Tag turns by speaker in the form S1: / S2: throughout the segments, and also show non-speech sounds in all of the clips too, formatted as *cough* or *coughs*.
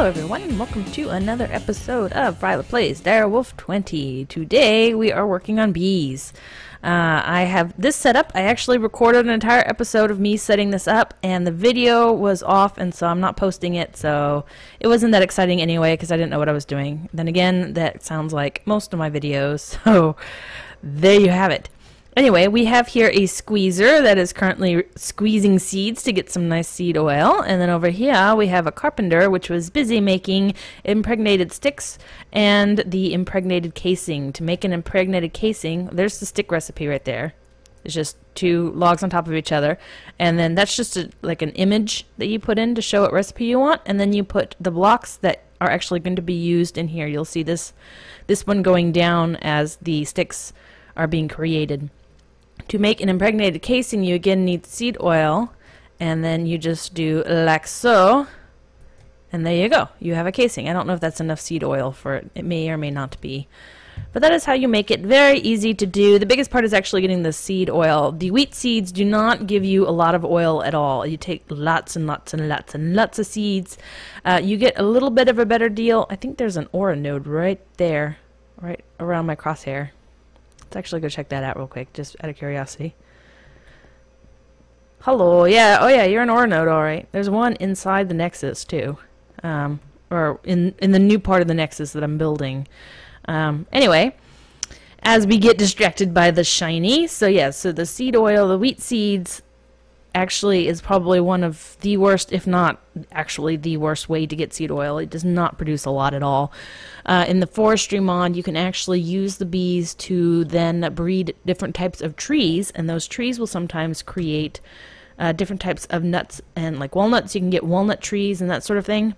S1: Hello everyone and welcome to another episode of Violet Plays Direwolf 20. Today we are working on bees. Uh, I have this set up. I actually recorded an entire episode of me setting this up and the video was off and so I'm not posting it so it wasn't that exciting anyway because I didn't know what I was doing. Then again that sounds like most of my videos *laughs* so there you have it. Anyway, we have here a squeezer that is currently squeezing seeds to get some nice seed oil. And then over here we have a carpenter which was busy making impregnated sticks and the impregnated casing. To make an impregnated casing, there's the stick recipe right there. It's just two logs on top of each other. And then that's just a, like an image that you put in to show what recipe you want. And then you put the blocks that are actually going to be used in here. You'll see this, this one going down as the sticks are being created. To make an impregnated casing, you again need seed oil, and then you just do like so, and there you go. You have a casing. I don't know if that's enough seed oil for it. It may or may not be. But that is how you make it. Very easy to do. The biggest part is actually getting the seed oil. The wheat seeds do not give you a lot of oil at all. You take lots and lots and lots and lots of seeds. Uh, you get a little bit of a better deal. I think there's an aura node right there, right around my crosshair. Let's actually go check that out real quick, just out of curiosity. Hello, yeah, oh yeah, you're an aura node, alright. There's one inside the Nexus, too. Um, or in, in the new part of the Nexus that I'm building. Um, anyway, as we get distracted by the shiny, so yeah, so the seed oil, the wheat seeds, actually is probably one of the worst, if not actually the worst way to get seed oil. It does not produce a lot at all. Uh, in the forestry mod, you can actually use the bees to then breed different types of trees, and those trees will sometimes create uh, different types of nuts and like walnuts. You can get walnut trees and that sort of thing.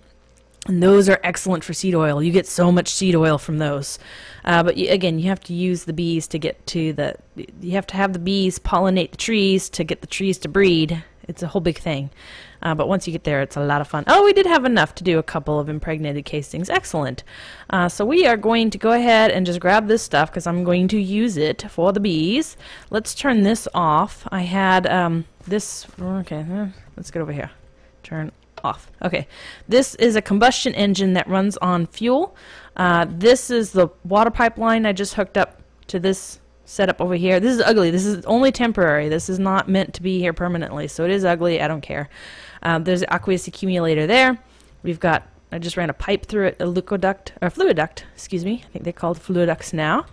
S1: And those are excellent for seed oil. You get so much seed oil from those. Uh, but you, again, you have to use the bees to get to the. You have to have the bees pollinate the trees to get the trees to breed. It's a whole big thing. Uh, but once you get there, it's a lot of fun. Oh, we did have enough to do a couple of impregnated casings. Excellent. Uh, so we are going to go ahead and just grab this stuff because I'm going to use it for the bees. Let's turn this off. I had um, this. Okay, let's get over here. Turn off. Okay, this is a combustion engine that runs on fuel. Uh, this is the water pipeline I just hooked up to this setup over here. This is ugly. This is only temporary. This is not meant to be here permanently, so it is ugly. I don't care. Um, there's an aqueous accumulator there. We've got, I just ran a pipe through it, a liquiduct, or fluiduct, excuse me. I think they're called fluiducts now.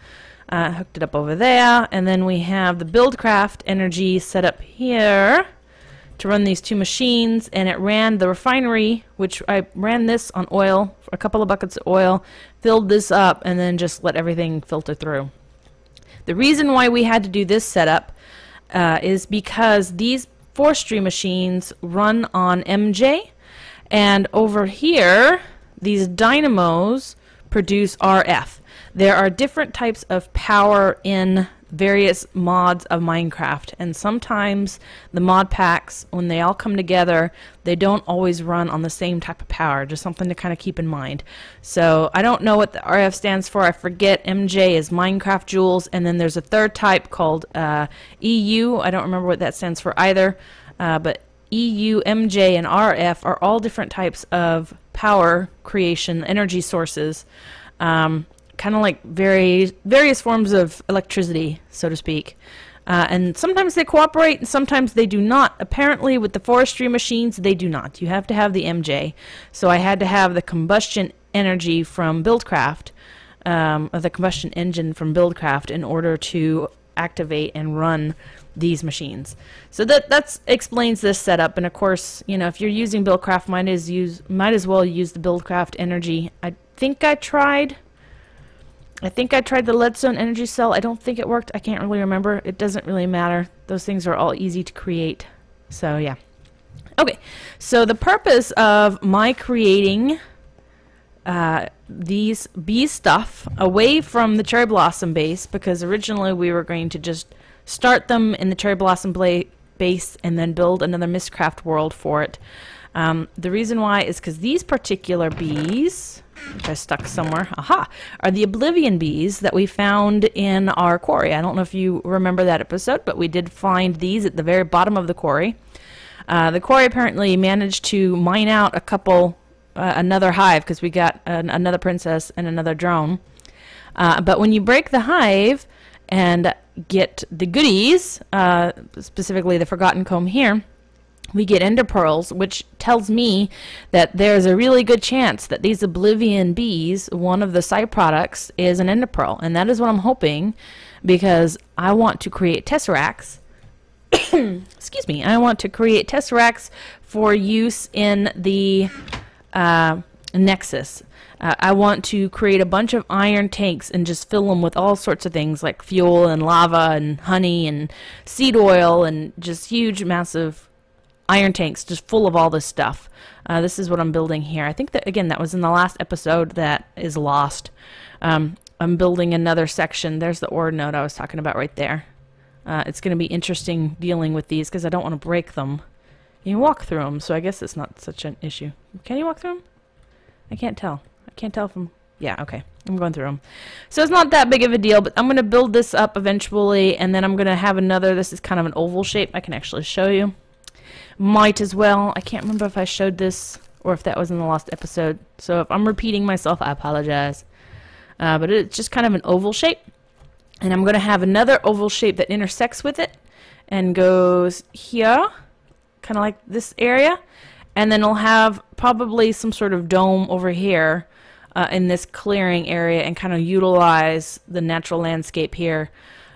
S1: Uh, hooked it up over there, and then we have the Buildcraft energy set up here to run these two machines and it ran the refinery which I ran this on oil a couple of buckets of oil filled this up and then just let everything filter through. The reason why we had to do this setup uh, is because these forestry machines run on MJ and over here these dynamos produce RF there are different types of power in various mods of Minecraft. And sometimes the mod packs when they all come together they don't always run on the same type of power just something to kind of keep in mind. So I don't know what the RF stands for I forget. MJ is Minecraft Joules and then there's a third type called uh, EU I don't remember what that stands for either uh, but EU, MJ, and RF are all different types of power creation energy sources. Um, kind of like very various forms of electricity, so to speak. Uh, and sometimes they cooperate, and sometimes they do not. Apparently, with the forestry machines, they do not. You have to have the MJ. So I had to have the combustion energy from Buildcraft, um, the combustion engine from Buildcraft, in order to activate and run these machines. So that that's explains this setup. And of course, you know, if you're using Buildcraft, might as use might as well use the Buildcraft energy. I think I tried I think I tried the leadstone energy cell. I don't think it worked. I can't really remember. It doesn't really matter. Those things are all easy to create. So yeah. Okay, so the purpose of my creating uh, these bee stuff away from the cherry blossom base, because originally we were going to just start them in the cherry blossom base and then build another Mystcraft world for it. Um, the reason why is because these particular bees I stuck somewhere, aha, are the Oblivion bees that we found in our quarry. I don't know if you remember that episode, but we did find these at the very bottom of the quarry. Uh, the quarry apparently managed to mine out a couple uh, another hive because we got an, another princess and another drone. Uh, but when you break the hive and get the goodies, uh, specifically the forgotten comb here, we get ender pearls, which tells me that there's a really good chance that these oblivion bees, one of the side products, is an ender pearl. And that is what I'm hoping because I want to create tesseracts. *coughs* Excuse me. I want to create tesseracts for use in the uh, Nexus. Uh, I want to create a bunch of iron tanks and just fill them with all sorts of things like fuel and lava and honey and seed oil and just huge, massive iron tanks just full of all this stuff. Uh, this is what I'm building here. I think that, again, that was in the last episode that is lost. Um, I'm building another section. There's the aura node I was talking about right there. Uh, it's going to be interesting dealing with these because I don't want to break them. You walk through them, so I guess it's not such an issue. Can you walk through them? I can't tell. I can't tell from... Yeah, okay. I'm going through them. So it's not that big of a deal, but I'm going to build this up eventually, and then I'm going to have another... This is kind of an oval shape. I can actually show you might as well. I can't remember if I showed this or if that was in the last episode. So if I'm repeating myself, I apologize. Uh, but it's just kind of an oval shape. And I'm going to have another oval shape that intersects with it and goes here, kind of like this area. And then it'll have probably some sort of dome over here uh, in this clearing area and kind of utilize the natural landscape here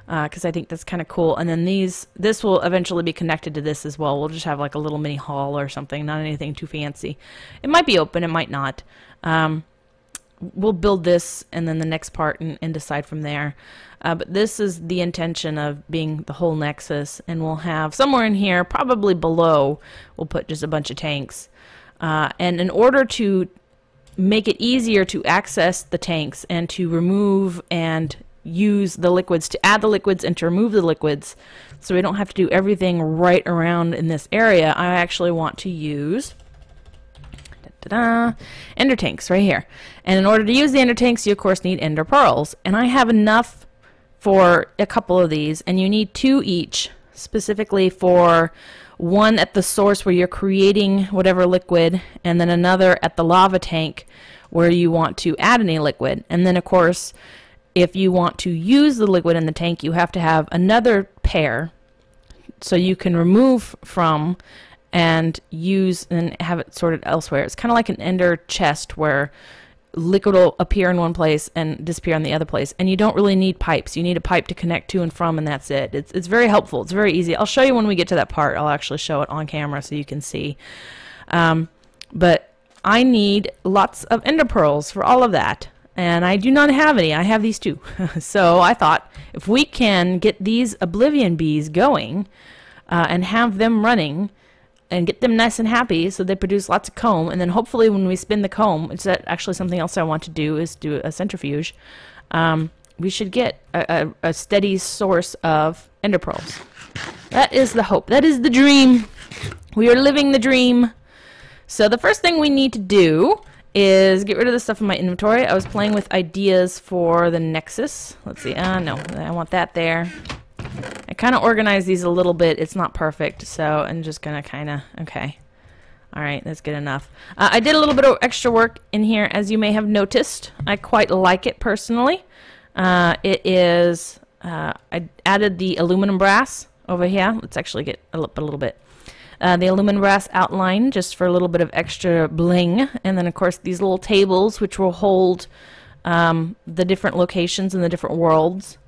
S1: because uh, I think that's kind of cool. And then these, this will eventually be connected to this as well. We'll just have like a little mini hall or something, not anything too fancy. It might be open, it might not. Um, we'll build this and then the next part and, and decide from there. Uh, but this is the intention of being the whole nexus, and we'll have somewhere in here, probably below, we'll put just a bunch of tanks. Uh, and in order to make it easier to access the tanks and to remove and use the liquids to add the liquids and to remove the liquids. So we don't have to do everything right around in this area. I actually want to use da, da, ender tanks right here. And in order to use the ender tanks you of course need ender pearls. And I have enough for a couple of these. And you need two each specifically for one at the source where you're creating whatever liquid and then another at the lava tank where you want to add any liquid. And then of course if you want to use the liquid in the tank, you have to have another pair so you can remove from and use and have it sorted elsewhere. It's kind of like an ender chest where liquid will appear in one place and disappear in the other place. And you don't really need pipes. You need a pipe to connect to and from, and that's it. It's, it's very helpful. It's very easy. I'll show you when we get to that part. I'll actually show it on camera so you can see. Um, but I need lots of ender pearls for all of that and I do not have any. I have these two. *laughs* so I thought if we can get these Oblivion bees going uh, and have them running and get them nice and happy so they produce lots of comb and then hopefully when we spin the comb, it's actually something else I want to do is do a centrifuge, um, we should get a, a, a steady source of ender pearls. That is the hope. That is the dream. We are living the dream. So the first thing we need to do is get rid of the stuff in my inventory. I was playing with ideas for the Nexus. Let's see. Ah, uh, no. I want that there. I kind of organized these a little bit. It's not perfect, so I'm just going to kind of... Okay. Alright, that's good enough. Uh, I did a little bit of extra work in here, as you may have noticed. I quite like it personally. Uh, it is... Uh, I added the aluminum brass over here. Let's actually get a, a little bit uh, the aluminum brass outline just for a little bit of extra bling. And then, of course, these little tables which will hold um, the different locations in the different worlds,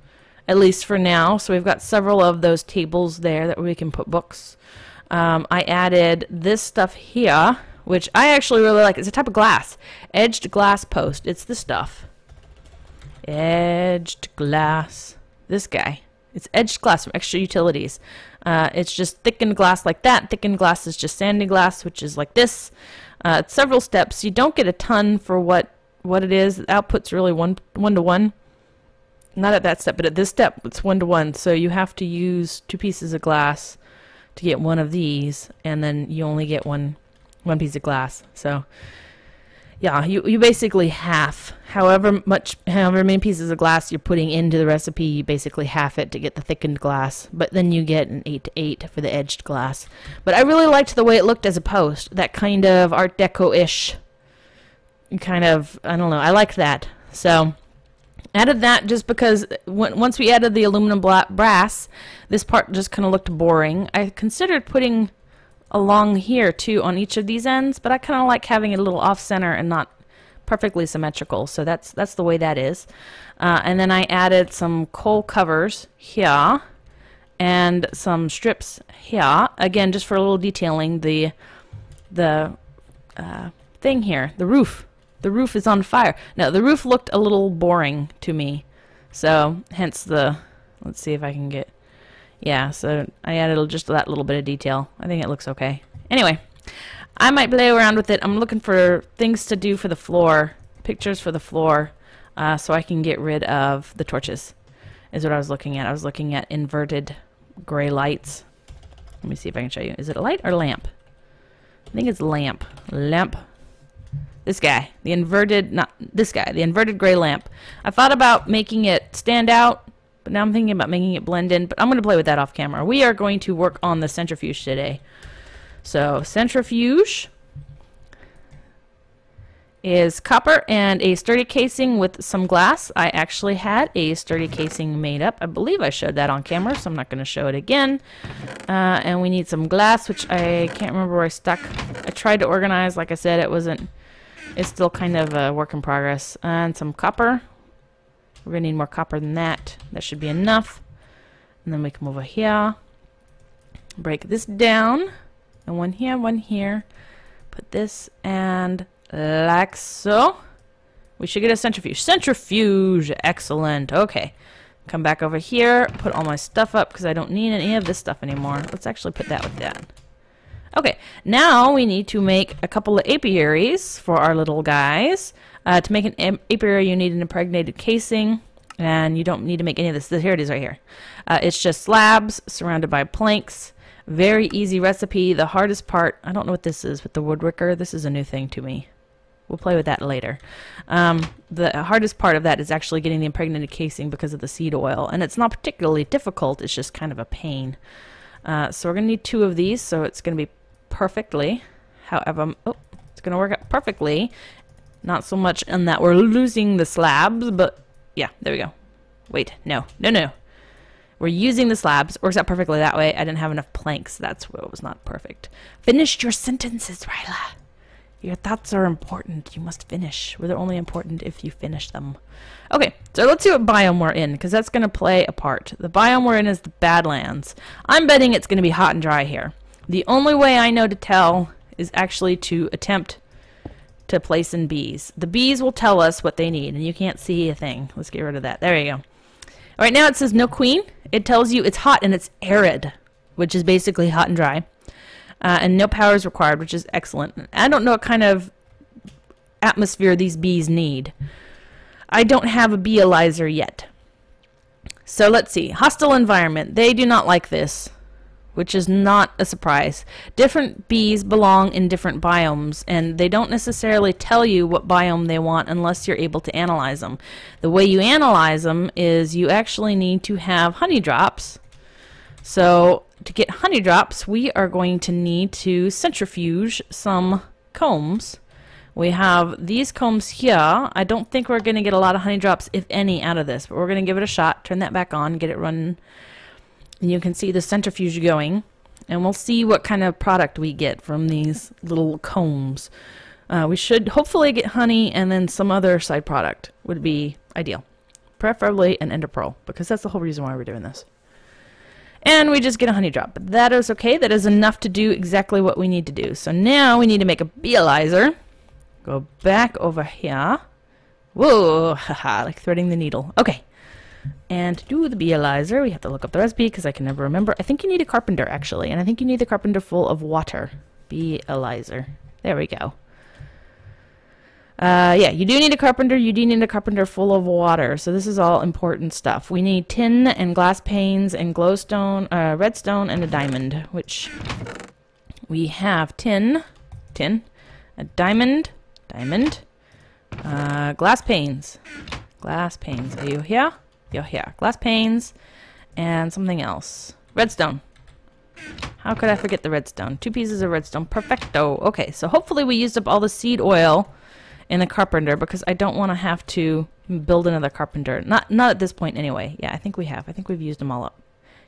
S1: at least for now. So we've got several of those tables there that we can put books. Um, I added this stuff here, which I actually really like. It's a type of glass. Edged glass post. It's the stuff. Edged glass. This guy. It's edged glass from Extra Utilities. Uh, it's just thickened glass like that. Thickened glass is just sanding glass, which is like this. Uh, it's several steps. You don't get a ton for what what it is. The output's really one one to one. Not at that step, but at this step, it's one to one. So you have to use two pieces of glass to get one of these, and then you only get one one piece of glass. So yeah, you, you basically half, however much, however many pieces of glass you're putting into the recipe, you basically half it to get the thickened glass, but then you get an 8 to 8 for the edged glass. But I really liked the way it looked as a post, that kind of Art Deco-ish kind of, I don't know, I like that. So added that just because once we added the aluminum brass, this part just kind of looked boring. I considered putting along here too on each of these ends, but I kind of like having it a little off center and not perfectly symmetrical. So that's that's the way that is. Uh, and then I added some coal covers here and some strips here. Again, just for a little detailing, the the uh, thing here, the roof. The roof is on fire. Now, the roof looked a little boring to me. So, hence the... Let's see if I can get... Yeah, so I added just that little bit of detail. I think it looks okay. Anyway, I might play around with it. I'm looking for things to do for the floor. Pictures for the floor. Uh, so I can get rid of the torches. Is what I was looking at. I was looking at inverted gray lights. Let me see if I can show you. Is it a light or lamp? I think it's lamp. Lamp. This guy. The inverted, not this guy. The inverted gray lamp. I thought about making it stand out, but now I'm thinking about making it blend in. But I'm going to play with that off camera. We are going to work on the centrifuge today. So, centrifuge is copper and a sturdy casing with some glass. I actually had a sturdy casing made up. I believe I showed that on camera, so I'm not going to show it again. Uh, and we need some glass, which I can't remember where I stuck. I tried to organize. Like I said, it wasn't... It's still kind of a work in progress. And some copper. We're going to need more copper than that. That should be enough. And then we come over here. Break this down. And one here, one here. Put this and like so. We should get a centrifuge. Centrifuge! Excellent. Okay. Come back over here, put all my stuff up because I don't need any of this stuff anymore. Let's actually put that with that. Okay, now we need to make a couple of apiaries for our little guys. Uh, to make an apiary, you need an impregnated casing, and you don't need to make any of this. Here it is right here. Uh, it's just slabs surrounded by planks. Very easy recipe. The hardest part, I don't know what this is with the woodworker. This is a new thing to me. We'll play with that later. Um, the hardest part of that is actually getting the impregnated casing because of the seed oil. And it's not particularly difficult, it's just kind of a pain. Uh, so we're going to need two of these, so it's going to be perfectly. However, oh, it's going to work out perfectly. Not so much in that we're losing the slabs, but yeah, there we go. Wait, no, no, no. We're using the slabs. Works out perfectly that way. I didn't have enough planks. That's what was not perfect. Finished your sentences, Riella. Your thoughts are important. You must finish. Well, they're only important if you finish them. Okay, so let's see what biome we're in, because that's going to play a part. The biome we're in is the Badlands. I'm betting it's going to be hot and dry here. The only way I know to tell is actually to attempt to place in bees. The bees will tell us what they need, and you can't see a thing. Let's get rid of that. There you go. All right, now it says no queen. It tells you it's hot and it's arid, which is basically hot and dry uh, and no power is required, which is excellent. I don't know what kind of atmosphere these bees need. I don't have a beealyzer yet. So let's see. Hostile environment. They do not like this, which is not a surprise. Different bees belong in different biomes, and they don't necessarily tell you what biome they want unless you're able to analyze them. The way you analyze them is you actually need to have honey drops. So to get honey drops, we are going to need to centrifuge some combs. We have these combs here. I don't think we're going to get a lot of honey drops, if any, out of this, but we're going to give it a shot. Turn that back on, get it running. And you can see the centrifuge going. And we'll see what kind of product we get from these little combs. Uh, we should hopefully get honey and then some other side product would be ideal. Preferably an ender because that's the whole reason why we're doing this. And we just get a honey drop. But that is okay. That is enough to do exactly what we need to do. So now we need to make a beealyzer. Go back over here. Whoa, *laughs* haha, like threading the needle. Okay. And to do the beealyzer, we have to look up the recipe because I can never remember. I think you need a carpenter, actually. And I think you need the carpenter full of water. Beealyzer. There we go. Uh, yeah, you do need a carpenter. You do need a carpenter full of water. So this is all important stuff. We need tin and glass panes and glowstone, uh, redstone, and a diamond, which we have tin, tin, a diamond, diamond, uh, glass panes, glass panes. Are you here? You're here. Glass panes, and something else. Redstone. How could I forget the redstone? Two pieces of redstone. Perfecto. Okay, so hopefully we used up all the seed oil in the carpenter because I don't want to have to build another carpenter. Not not at this point anyway. Yeah, I think we have. I think we've used them all up.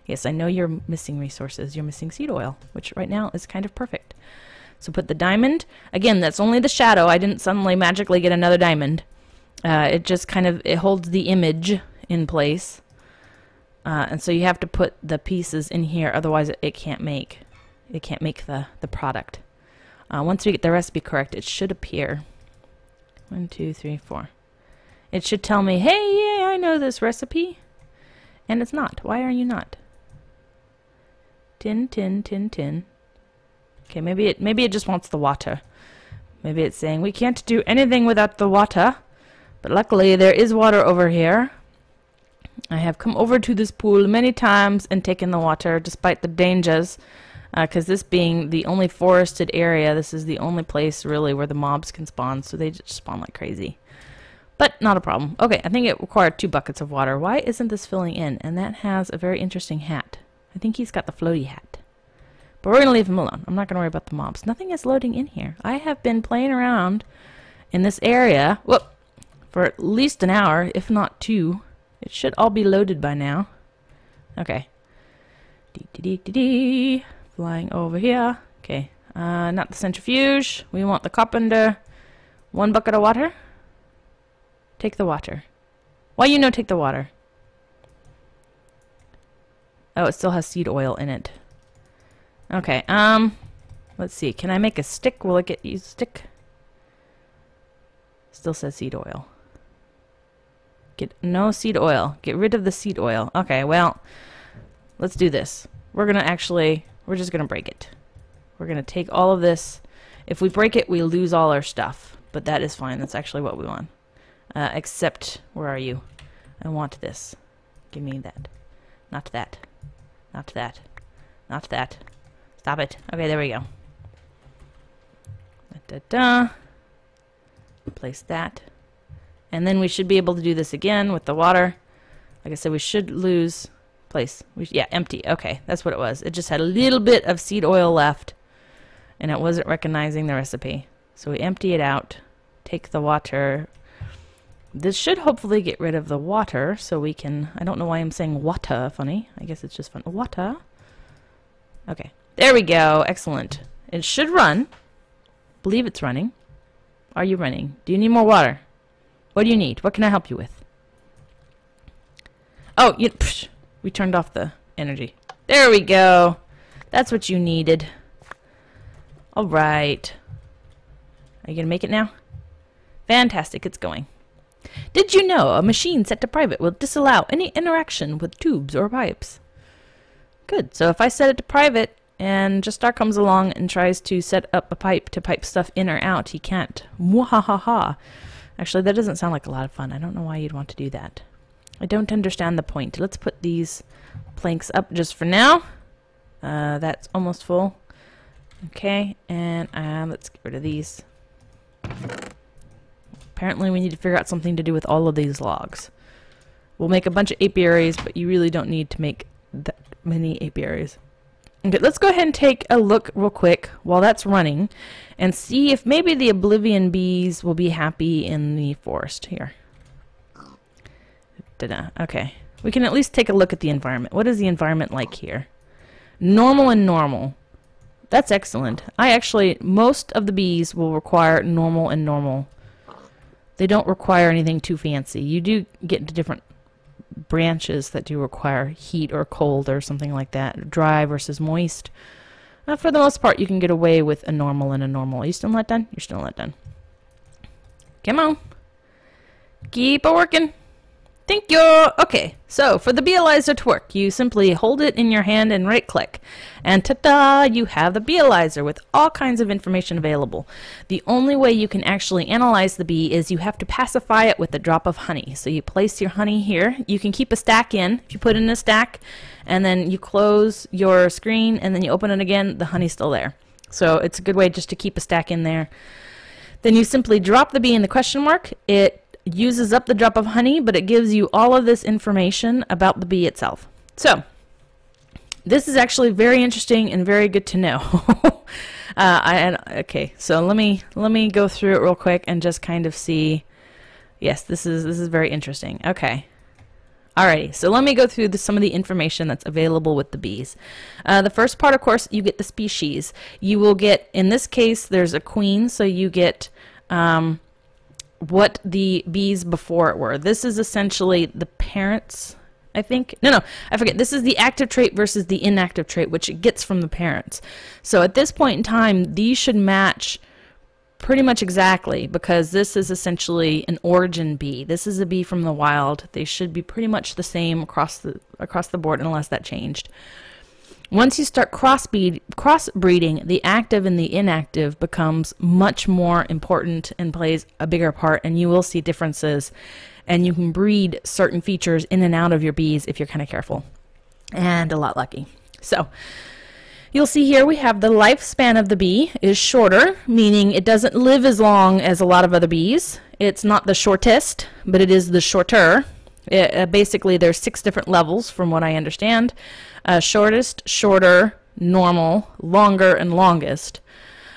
S1: Yes, I know you're missing resources. You're missing seed oil, which right now is kind of perfect. So put the diamond. Again, that's only the shadow. I didn't suddenly magically get another diamond. Uh, it just kind of it holds the image in place. Uh, and so you have to put the pieces in here, otherwise it, can't make it can't make the, the product. Uh, once we get the recipe correct, it should appear. One, two, three, four. It should tell me, hey, yeah, I know this recipe. And it's not. Why are you not? Tin, tin, tin, tin. Okay, maybe it maybe it just wants the water. Maybe it's saying we can't do anything without the water. But luckily there is water over here. I have come over to this pool many times and taken the water despite the dangers because uh, this being the only forested area, this is the only place really where the mobs can spawn, so they just spawn like crazy. But not a problem. Okay, I think it required two buckets of water. Why isn't this filling in? And that has a very interesting hat. I think he's got the floaty hat. But we're going to leave him alone. I'm not going to worry about the mobs. Nothing is loading in here. I have been playing around in this area whoop, for at least an hour, if not two. It should all be loaded by now. Okay. Dee -dee -dee -dee flying over here. Okay, uh, not the centrifuge. We want the carpenter. One bucket of water. Take the water. Why you no take the water? Oh, it still has seed oil in it. Okay, um, let's see. Can I make a stick? Will it get used stick? Still says seed oil. Get no seed oil. Get rid of the seed oil. Okay, well, let's do this. We're gonna actually we're just going to break it. We're going to take all of this. If we break it, we lose all our stuff. But that is fine. That's actually what we want. Uh, except, where are you? I want this. Give me that. Not that. Not that. Not that. Stop it. Okay, there we go. Da, da, da. Place that. And then we should be able to do this again with the water. Like I said, we should lose place. We, yeah, empty. Okay, that's what it was. It just had a little bit of seed oil left, and it wasn't recognizing the recipe. So we empty it out, take the water. This should hopefully get rid of the water, so we can... I don't know why I'm saying water funny. I guess it's just fun. Water. Okay, there we go. Excellent. It should run. Believe it's running. Are you running? Do you need more water? What do you need? What can I help you with? Oh, you... Psh, we turned off the energy. There we go. That's what you needed. Alright. Are you going to make it now? Fantastic, it's going. Did you know a machine set to private will disallow any interaction with tubes or pipes? Good, so if I set it to private and Justar comes along and tries to set up a pipe to pipe stuff in or out, he can't. Mwahaha. Actually, that doesn't sound like a lot of fun. I don't know why you'd want to do that. I don't understand the point. Let's put these planks up just for now. Uh, that's almost full. Okay, and uh, let's get rid of these. Apparently we need to figure out something to do with all of these logs. We'll make a bunch of apiaries, but you really don't need to make that many apiaries. Okay, let's go ahead and take a look real quick while that's running and see if maybe the Oblivion bees will be happy in the forest here. Okay. We can at least take a look at the environment. What is the environment like here? Normal and normal. That's excellent. I actually, most of the bees will require normal and normal. They don't require anything too fancy. You do get into different branches that do require heat or cold or something like that. Dry versus moist. Uh, for the most part, you can get away with a normal and a normal. Are you still not done? You're still not done. Come on. Keep a working. Thank you! Okay, so for the Beealyzer to work, you simply hold it in your hand and right click. And ta-da! You have the Beealyzer with all kinds of information available. The only way you can actually analyze the bee is you have to pacify it with a drop of honey. So you place your honey here. You can keep a stack in. If you put in a stack and then you close your screen and then you open it again, the honey's still there. So it's a good way just to keep a stack in there. Then you simply drop the bee in the question mark. It uses up the drop of honey, but it gives you all of this information about the bee itself. So, this is actually very interesting and very good to know. *laughs* Uh, I, okay, so let me let me go through it real quick and just kind of see. Yes, this is this is very interesting. Okay. Alrighty, so let me go through the, some of the information that's available with the bees. Uh, the first part, of course, you get the species. You will get, in this case, there's a queen, so you get um, what the bees before it were. This is essentially the parents, I think. No, no, I forget. This is the active trait versus the inactive trait, which it gets from the parents. So at this point in time, these should match pretty much exactly because this is essentially an origin bee. This is a bee from the wild. They should be pretty much the same across the across the board unless that changed. Once you start crossbreed, crossbreeding, the active and the inactive becomes much more important and plays a bigger part, and you will see differences. And you can breed certain features in and out of your bees if you're kind of careful and a lot lucky. So, You'll see here we have the lifespan of the bee is shorter, meaning it doesn't live as long as a lot of other bees. It's not the shortest, but it is the shorter. It, uh, basically, there's six different levels from what I understand. Uh, shortest, shorter, normal, longer, and longest.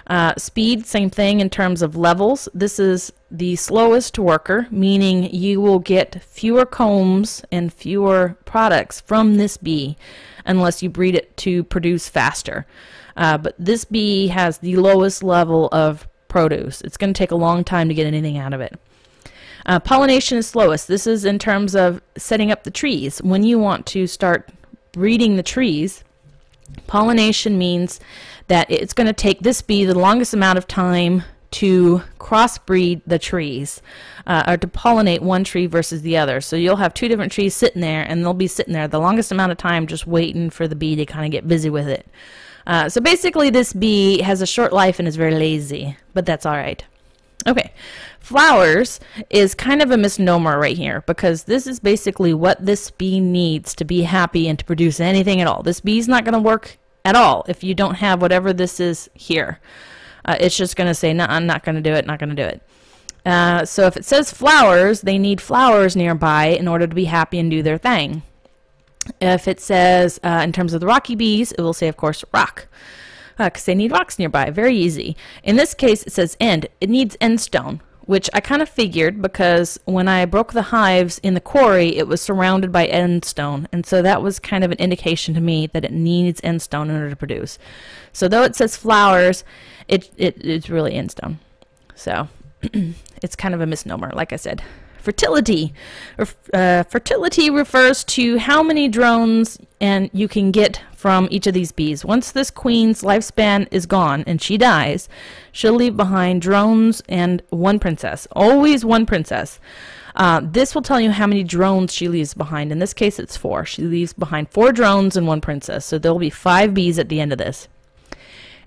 S1: Uh, speed, same thing in terms of levels. This is the slowest worker, meaning you will get fewer combs and fewer products from this bee unless you breed it to produce faster. Uh, but this bee has the lowest level of produce. It's going to take a long time to get anything out of it. Uh, pollination is slowest. This is in terms of setting up the trees. When you want to start breeding the trees, pollination means that it's going to take this bee the longest amount of time to crossbreed the trees uh, or to pollinate one tree versus the other. So you'll have two different trees sitting there and they'll be sitting there the longest amount of time just waiting for the bee to kind of get busy with it. Uh, so basically this bee has a short life and is very lazy, but that's all right. Okay, flowers is kind of a misnomer right here because this is basically what this bee needs to be happy and to produce anything at all. This bee's not going to work at all if you don't have whatever this is here uh, it's just going to say, no, I'm not going to do it, not going to do it. Uh, so if it says flowers, they need flowers nearby in order to be happy and do their thing. If it says, uh, in terms of the rocky bees, it will say, of course, rock, because uh, they need rocks nearby. Very easy. In this case, it says end. It needs end stone, which I kind of figured because when I broke the hives in the quarry, it was surrounded by end stone, and so that was kind of an indication to me that it needs end stone in order to produce. So though it says flowers, it, it it's really end stone. So *clears throat* it's kind of a misnomer, like I said. Fertility. Uh, fertility refers to how many drones and you can get from each of these bees. Once this queen's lifespan is gone and she dies, she'll leave behind drones and one princess. Always one princess. Uh, this will tell you how many drones she leaves behind. In this case, it's four. She leaves behind four drones and one princess. So there will be five bees at the end of this.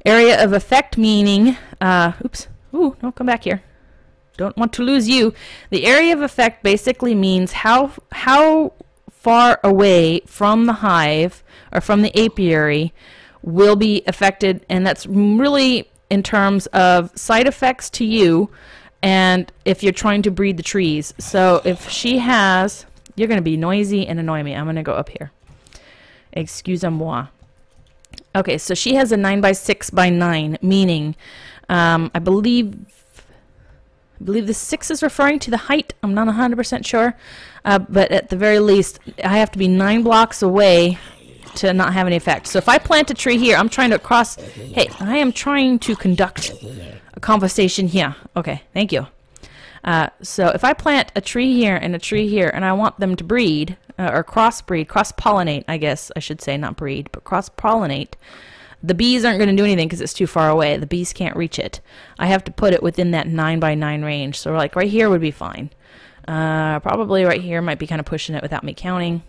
S1: Area of effect meaning, uh, oops, ooh, don't come back here. Don't want to lose you. The area of effect basically means how how far away from the hive or from the apiary will be affected, and that's really in terms of side effects to you and if you're trying to breed the trees. So if she has, you're going to be noisy and annoy me. I'm going to go up here. Excusez-moi. Okay, so she has a 9 by 6 by 9, meaning um, I believe I believe the 6 is referring to the height. I'm not 100% sure. Uh, but at the very least, I have to be 9 blocks away to not have any effect. So if I plant a tree here, I'm trying to cross... Hey, I am trying to conduct a conversation here. Okay, thank you. Uh, so if I plant a tree here and a tree here, and I want them to breed, uh, or crossbreed, cross-pollinate, I guess I should say, not breed, but cross-pollinate, the bees aren't going to do anything because it's too far away. The bees can't reach it. I have to put it within that 9 by 9 range. So like right here would be fine. Uh, probably right here might be kind of pushing it without me counting.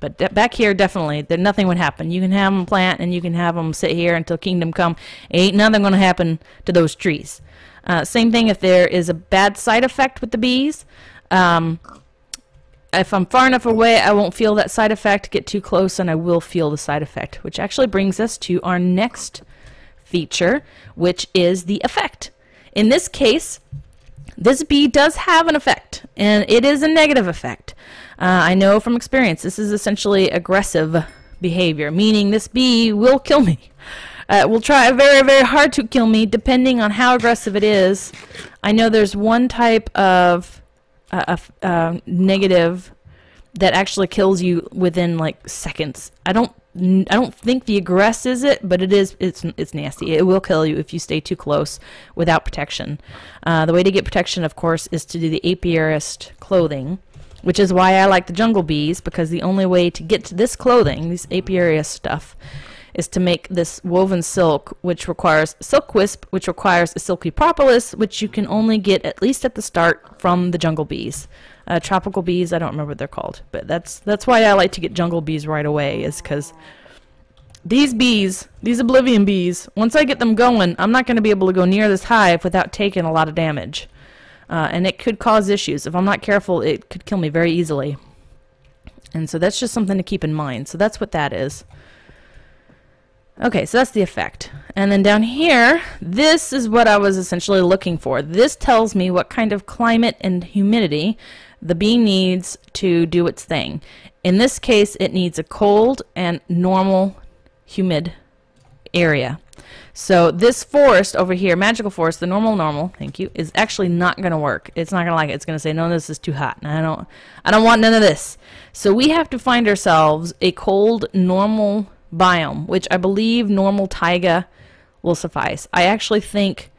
S1: But back here, definitely, there, nothing would happen. You can have them plant and you can have them sit here until kingdom come. Ain't nothing going to happen to those trees. Uh, same thing if there is a bad side effect with the bees. Um, if I'm far enough away, I won't feel that side effect. Get too close and I will feel the side effect, which actually brings us to our next feature, which is the effect. In this case, this bee does have an effect, and it is a negative effect. Uh, I know from experience this is essentially aggressive behavior, meaning this bee will kill me. uh, will try very, very hard to kill me, depending on how aggressive it is. I know there's one type of uh, uh, negative that actually kills you within like seconds. I don't I don't think the aggress is it, but it is. It's it's nasty. It will kill you if you stay too close without protection. Uh, the way to get protection, of course, is to do the apiarist clothing, which is why I like the jungle bees because the only way to get to this clothing, this apiarist stuff, is to make this woven silk, which requires silk wisp, which requires a silky propolis, which you can only get at least at the start from the jungle bees uh, tropical bees. I don't remember what they're called, but that's that's why I like to get jungle bees right away. Is because these bees, these oblivion bees, once I get them going, I'm not going to be able to go near this hive without taking a lot of damage, uh, and it could cause issues if I'm not careful. It could kill me very easily, and so that's just something to keep in mind. So that's what that is. Okay, so that's the effect. And then down here, this is what I was essentially looking for. This tells me what kind of climate and humidity the bee needs to do its thing. In this case, it needs a cold and normal humid area. So this forest over here, magical forest, the normal normal, thank you, is actually not going to work. It's not going to like it. It's going to say, no, this is too hot. I don't, I don't want none of this. So we have to find ourselves a cold, normal biome, which I believe normal taiga will suffice. I actually think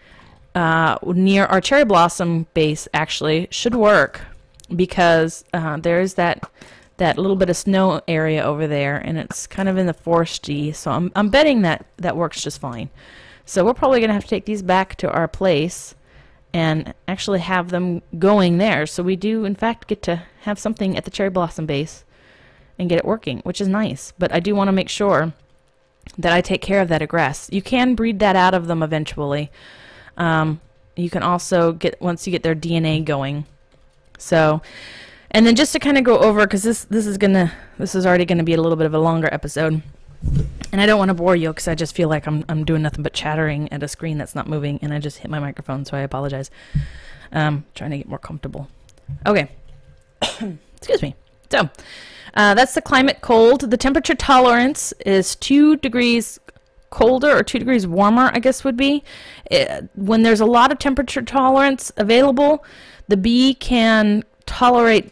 S1: uh, near our cherry blossom base actually should work because uh, there's that that little bit of snow area over there, and it's kind of in the foresty. So I'm I'm betting that that works just fine. So we're probably gonna have to take these back to our place and actually have them going there. So we do in fact get to have something at the cherry blossom base and get it working, which is nice. But I do want to make sure that I take care of that egress. You can breed that out of them eventually. Um, you can also get once you get their DNA going. So, and then just to kind of go over because this this is gonna this is already gonna be a little bit of a longer episode, and I don't want to bore you because I just feel like I'm I'm doing nothing but chattering at a screen that's not moving, and I just hit my microphone, so I apologize. Um, trying to get more comfortable. Okay, *coughs* excuse me. So. Uh, that's the climate cold. The temperature tolerance is 2 degrees colder or 2 degrees warmer, I guess would be. It, uh, when there's a lot of temperature tolerance available, the bee can tolerate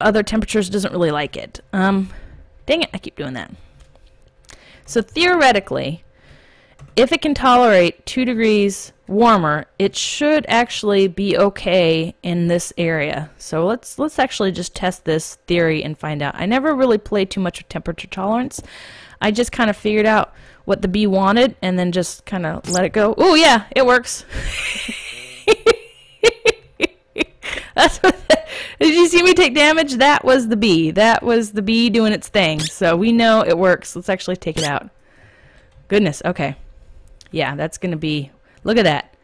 S1: other temperatures, doesn't really like it. Um, dang it, I keep doing that. So theoretically, if it can tolerate 2 degrees warmer, it should actually be okay in this area. So let's let's actually just test this theory and find out. I never really played too much with temperature tolerance. I just kind of figured out what the bee wanted and then just kind of let it go. Oh yeah, it works. *laughs* That's what did you see me take damage? That was the bee. That was the bee doing its thing. So we know it works. Let's actually take it out. Goodness, okay. Yeah, that's going to be Look at that.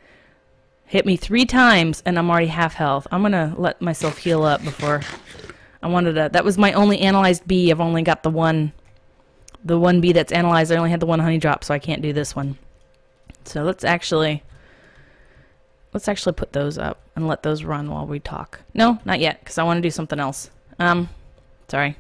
S1: Hit me three times and I'm already half health. I'm gonna let myself heal up before I wanted to that was my only analyzed bee. I've only got the one the one bee that's analyzed. I only had the one honey drop, so I can't do this one. So let's actually let's actually put those up and let those run while we talk. No, not yet, because I want to do something else. Um sorry.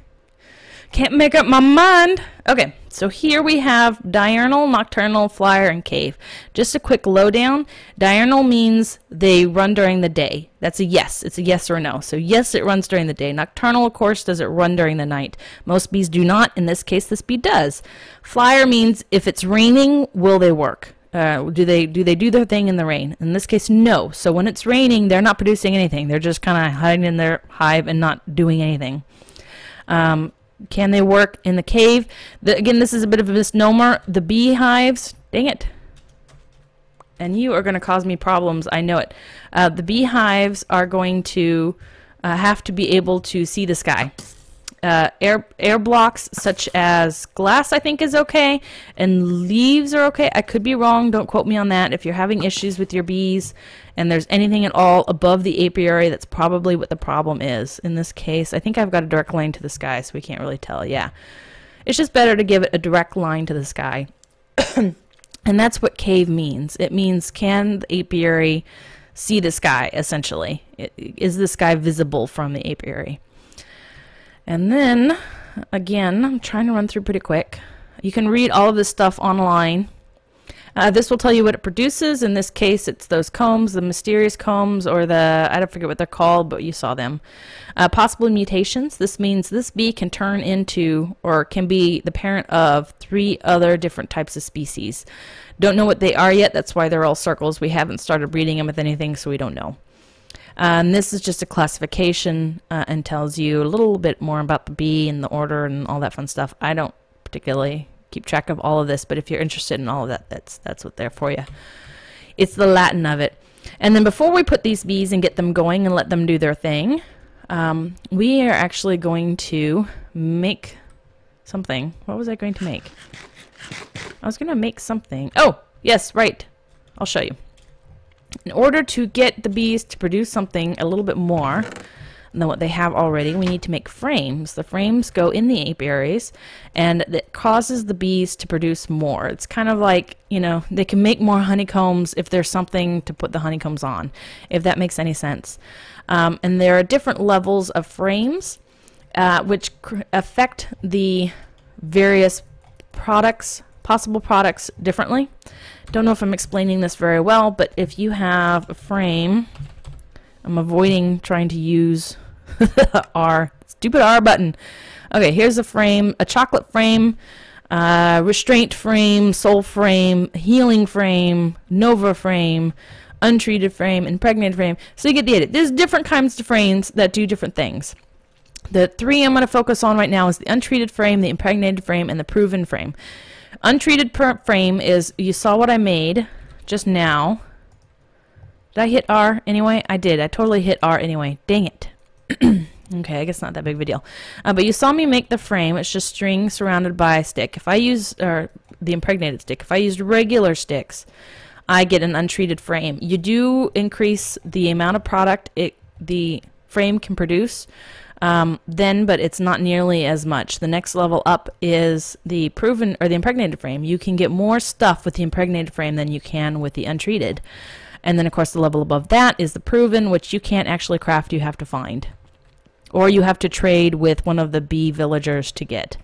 S1: Can't make up my mind. Okay, so here we have diurnal, nocturnal, flyer, and cave. Just a quick lowdown. Diurnal means they run during the day. That's a yes. It's a yes or no. So yes, it runs during the day. Nocturnal, of course, does it run during the night. Most bees do not. In this case, this bee does. Flyer means if it's raining, will they work? Uh, do they do they do their thing in the rain? In this case, no. So when it's raining, they're not producing anything. They're just kind of hiding in their hive and not doing anything. Um, can they work in the cave? The, again, this is a bit of a misnomer. The beehives, dang it. And you are going to cause me problems. I know it. Uh, the beehives are going to uh, have to be able to see the sky. Uh, air air blocks such as glass I think is okay and leaves are okay. I could be wrong. Don't quote me on that. If you're having issues with your bees and there's anything at all above the apiary that's probably what the problem is. In this case I think I've got a direct line to the sky so we can't really tell. Yeah. It's just better to give it a direct line to the sky. *coughs* And that's what cave means. It means can the apiary see the sky essentially? Is the sky visible from the apiary and then, again, I'm trying to run through pretty quick. You can read all of this stuff online. Uh, this will tell you what it produces. In this case, it's those combs, the mysterious combs, or the, I don't forget what they're called, but you saw them. Uh, possible mutations. This means this bee can turn into, or can be the parent of, three other different types of species. Don't know what they are yet. That's why they're all circles. We haven't started breeding them with anything, so we don't know. And this is just a classification uh, and tells you a little bit more about the bee and the order and all that fun stuff. I don't particularly keep track of all of this, but if you're interested in all of that, that's that's what they're for you. It's the Latin of it. And then before we put these bees and get them going and let them do their thing, um, we are actually going to make something. What was I going to make? I was going to make something. Oh, yes, right. I'll show you. In order to get the bees to produce something a little bit more than what they have already, we need to make frames. The frames go in the apiaries, and it causes the bees to produce more. It's kind of like, you know, they can make more honeycombs if there's something to put the honeycombs on, if that makes any sense. Um, and there are different levels of frames uh, which affect the various products, possible products, differently. Don't know if I'm explaining this very well, but if you have a frame, I'm avoiding trying to use *laughs* R, stupid R button. Okay, here's a frame, a chocolate frame, uh, restraint frame, soul frame, healing frame, nova frame, untreated frame, impregnated frame. So you get the idea. There's different kinds of frames that do different things. The three I'm going to focus on right now is the untreated frame, the impregnated frame, and the proven frame. Untreated frame is, you saw what I made just now. Did I hit R anyway? I did. I totally hit R anyway. Dang it. *clears throat* okay, I guess not that big of a deal. Uh, but you saw me make the frame. It's just string surrounded by a stick. If I use, or the impregnated stick, if I used regular sticks, I get an untreated frame. You do increase the amount of product it the frame can produce, um, then, but it's not nearly as much. The next level up is the proven or the impregnated frame. You can get more stuff with the impregnated frame than you can with the untreated. And then, of course, the level above that is the proven, which you can't actually craft, you have to find. Or you have to trade with one of the bee villagers to get.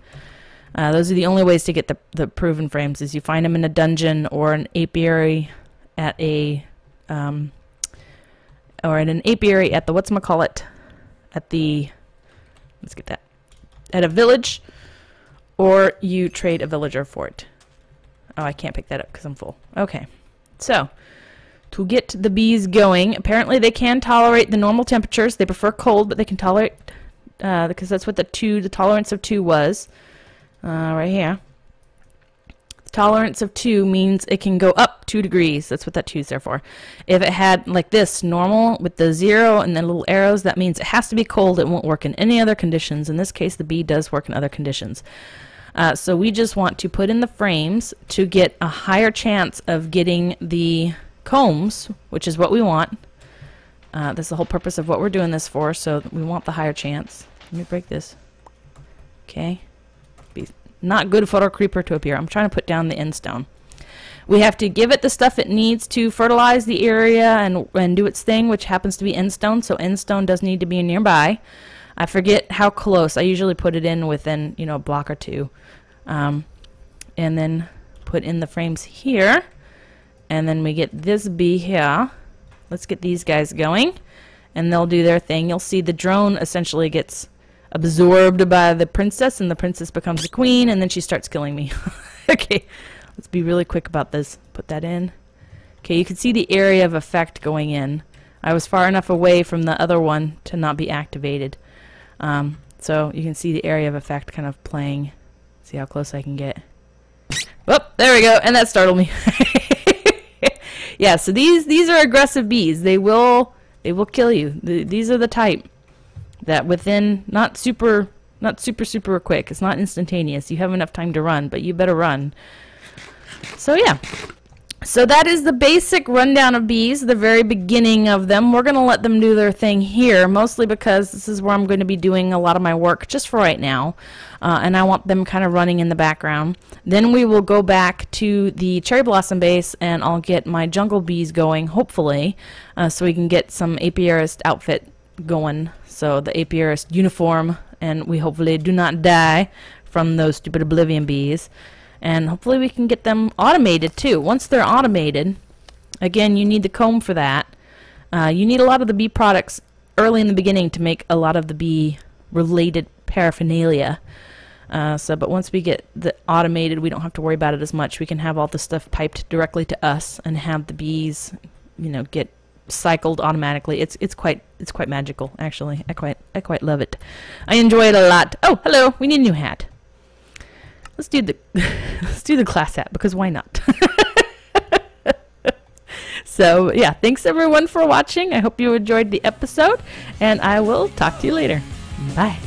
S1: Uh, those are the only ways to get the, the proven frames is you find them in a dungeon or an apiary at a um, or in an apiary at the what's-call-it at the Let's get that. At a village, or you trade a villager for it. Oh, I can't pick that up because I'm full. Okay. So, to get the bees going, apparently they can tolerate the normal temperatures. They prefer cold, but they can tolerate, uh, because that's what the two, the tolerance of two was. Uh, right here. Tolerance of 2 means it can go up 2 degrees. That's what that 2 is there for. If it had like this, normal, with the 0 and then little arrows, that means it has to be cold. It won't work in any other conditions. In this case, the bee does work in other conditions. Uh, so we just want to put in the frames to get a higher chance of getting the combs, which is what we want. Uh, that's the whole purpose of what we're doing this for, so we want the higher chance. Let me break this. Okay. Not good for a creeper to appear. I'm trying to put down the end stone. We have to give it the stuff it needs to fertilize the area and, and do its thing, which happens to be end stone, so end stone does need to be nearby. I forget how close. I usually put it in within, you know, a block or two. Um, and then put in the frames here. And then we get this bee here. Let's get these guys going. And they'll do their thing. You'll see the drone essentially gets absorbed by the princess, and the princess becomes the queen, and then she starts killing me. *laughs* okay, let's be really quick about this. Put that in. Okay, you can see the area of effect going in. I was far enough away from the other one to not be activated. Um, so you can see the area of effect kind of playing. See how close I can get. Oh, there we go, and that startled me. *laughs* yeah, so these these are aggressive bees. They will they will kill you. The, these are the type that within not super not super super quick. It's not instantaneous. You have enough time to run but you better run. So yeah. So that is the basic rundown of bees the very beginning of them. We're going to let them do their thing here mostly because this is where I'm going to be doing a lot of my work just for right now uh, and I want them kind of running in the background. Then we will go back to the cherry blossom base and I'll get my jungle bees going hopefully uh, so we can get some apiarist outfit going so the apiarist uniform, and we hopefully do not die from those stupid oblivion bees. And hopefully we can get them automated too. Once they're automated, again, you need the comb for that. Uh, you need a lot of the bee products early in the beginning to make a lot of the bee related paraphernalia. Uh, so, but once we get the automated, we don't have to worry about it as much. We can have all the stuff piped directly to us and have the bees, you know, get cycled automatically. It's it's quite it's quite magical actually. I quite I quite love it. I enjoy it a lot. Oh, hello. We need a new hat. Let's do the *laughs* let's do the class hat because why not? *laughs* so, yeah, thanks everyone for watching. I hope you enjoyed the episode and I will talk to you later. Bye.